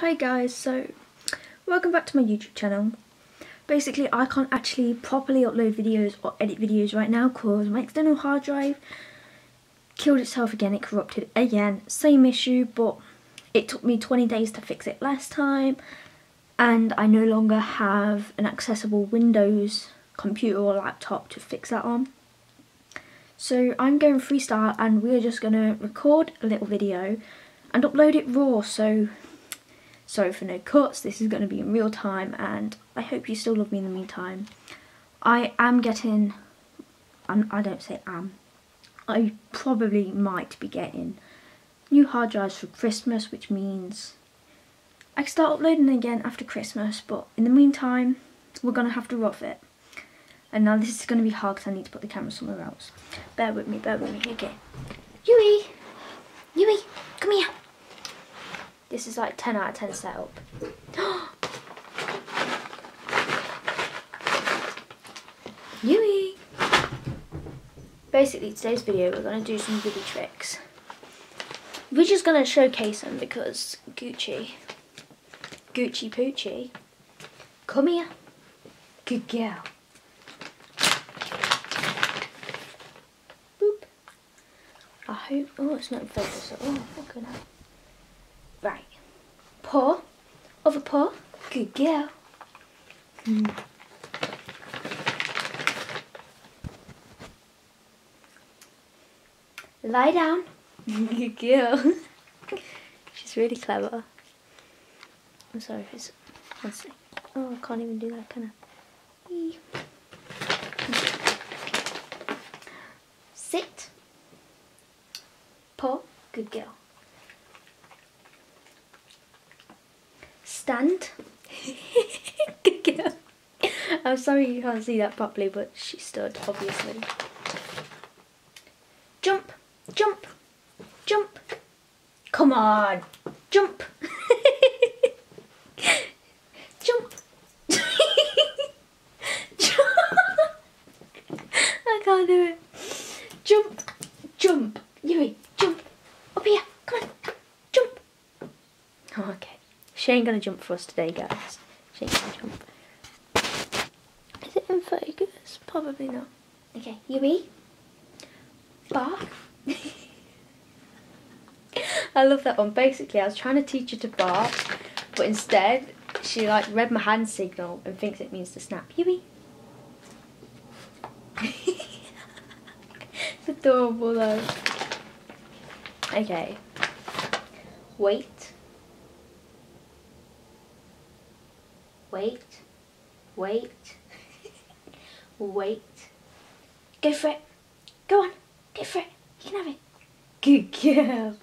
Hi guys, so welcome back to my YouTube channel. Basically I can't actually properly upload videos or edit videos right now because my external hard drive killed itself again, it corrupted again, same issue but it took me 20 days to fix it last time and I no longer have an accessible Windows computer or laptop to fix that on. So I'm going freestyle and we're just going to record a little video and upload it raw so Sorry for no cuts, this is going to be in real time and I hope you still love me in the meantime. I am getting, I'm, I don't say am, I probably might be getting new hard drives for Christmas which means I can start uploading again after Christmas but in the meantime we're going to have to rough it. And now this is going to be hard because I need to put the camera somewhere else. Bear with me, bear with me, okay. Yui, come here! This is like 10 out of 10 setup. Yui! Basically, today's video, we're going to do some goody tricks. We're just going to showcase them because Gucci, Gucci Poochie, come here. Good girl. Boop. I hope, oh, it's not in focus. Okay now. Right. Paw. Other paw. Good girl. Hmm. Lie down. Good girl. She's really clever. I'm sorry if it's... One sec. Oh, I can't even do that, can I? Sit. Paw. Good girl. Stand. I'm sorry you can't see that properly, but she stood, obviously. Jump, jump, jump. Come on, jump. jump. Jump. I can't do it. Jump, jump. Yui, jump. Up here, come on, jump. okay. She ain't gonna jump for us today, guys. She ain't gonna jump. Is it in focus? Probably not. Okay, Yui. Bark. I love that one. Basically, I was trying to teach her to bark, but instead, she like read my hand signal and thinks it means to snap. Yui. it's adorable though. Okay. Wait. Wait, wait, wait. Go for it. Go on, go for it. You can have it. Good girl.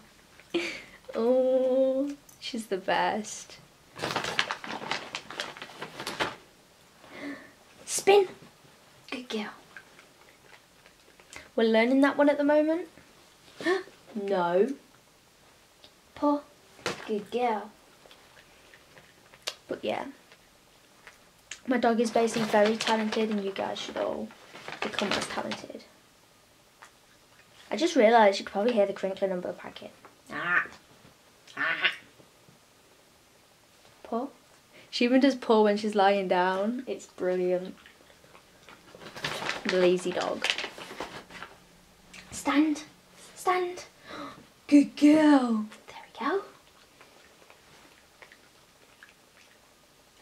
Oh, she's the best. Spin. Good girl. We're learning that one at the moment. no. Paw. Good girl. But yeah. My dog is basically very talented and you guys should all become as talented. I just realised you could probably hear the crinkling under the packet. Ah. Ah. Paw. She even does paw when she's lying down. It's brilliant. Lazy dog. Stand. Stand. Good girl. There we go.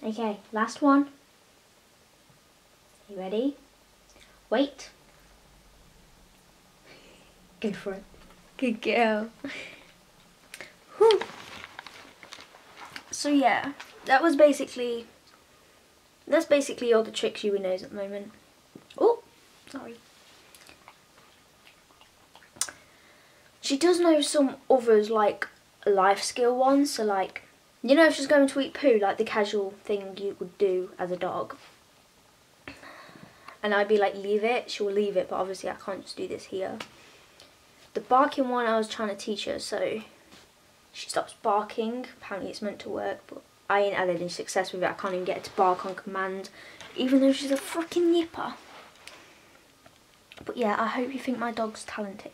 Okay, last one. You ready? Wait. Good for it. Good girl. Whew. So yeah, that was basically, that's basically all the tricks you knows at the moment. Oh, sorry. She does know some others like life skill ones, so like, you know if she's going to eat poo, like the casual thing you would do as a dog and I'd be like leave it. She'll leave it but obviously I can't just do this here. The barking one I was trying to teach her so she stops barking. Apparently it's meant to work but I ain't had any success with it. I can't even get her to bark on command even though she's a freaking nipper. But yeah I hope you think my dog's talented.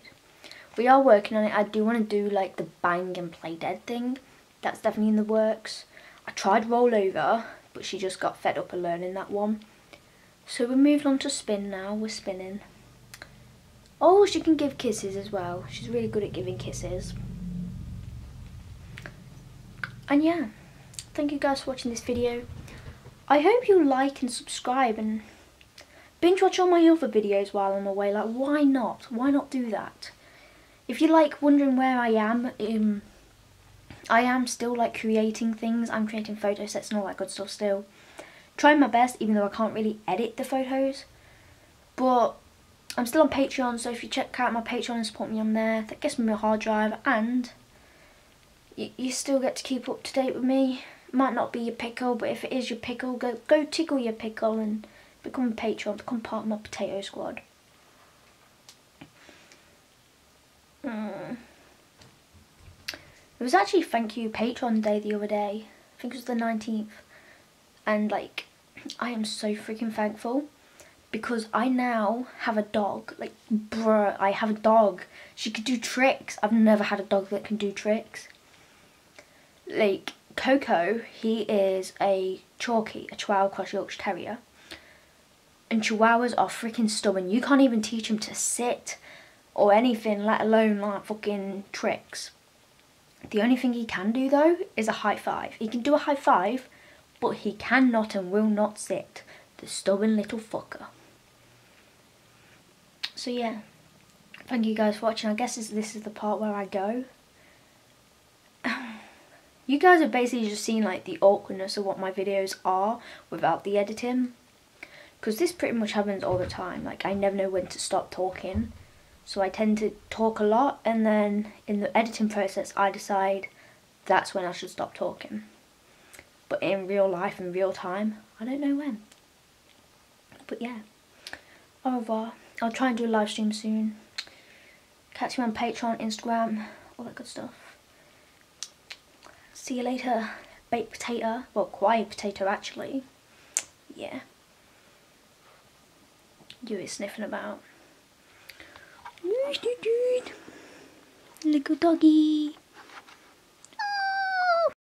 We are working on it. I do want to do like the bang and play dead thing. That's definitely in the works. I tried rollover, but she just got fed up of learning that one. So we moved on to spin now. We're spinning. Oh, she can give kisses as well. She's really good at giving kisses. And yeah, thank you guys for watching this video. I hope you like and subscribe and binge watch all my other videos while I'm away. Like, why not? Why not do that? If you're like wondering where I am, um, I am still like creating things. I'm creating photo sets and all that good stuff still. Trying my best, even though I can't really edit the photos. But I'm still on Patreon, so if you check out my Patreon and support me on there, that gets me my hard drive and you, you still get to keep up to date with me. Might not be your pickle, but if it is your pickle, go go tickle your pickle and become a Patreon, become part of my potato squad. Mm. It was actually thank you Patreon day the other day. I think it was the 19th. And like, I am so freaking thankful because I now have a dog. Like, bruh, I have a dog. She could do tricks. I've never had a dog that can do tricks. Like, Coco, he is a Chorkie, a Chihuahua Cross Yorkshire Terrier. And Chihuahuas are freaking stubborn. You can't even teach him to sit or anything, let alone like fucking tricks. The only thing he can do though is a high five. He can do a high five, but he cannot and will not sit. The stubborn little fucker. So yeah, thank you guys for watching. I guess this, this is the part where I go. You guys have basically just seen like the awkwardness of what my videos are without the editing. Because this pretty much happens all the time. Like I never know when to stop talking. So I tend to talk a lot and then in the editing process I decide that's when I should stop talking. But in real life, in real time, I don't know when. But yeah. Oh, Au revoir. I'll try and do a live stream soon. Catch me on Patreon, Instagram, all that good stuff. See you later, baked potato. Well, quiet potato actually. Yeah. You were sniffing about. Little doggy.